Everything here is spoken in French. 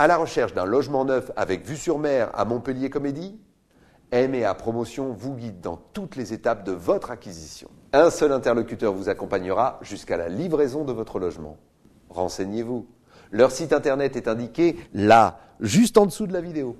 À la recherche d'un logement neuf avec vue sur mer à Montpellier Comédie à Promotion vous guide dans toutes les étapes de votre acquisition. Un seul interlocuteur vous accompagnera jusqu'à la livraison de votre logement. Renseignez-vous. Leur site internet est indiqué là, juste en dessous de la vidéo.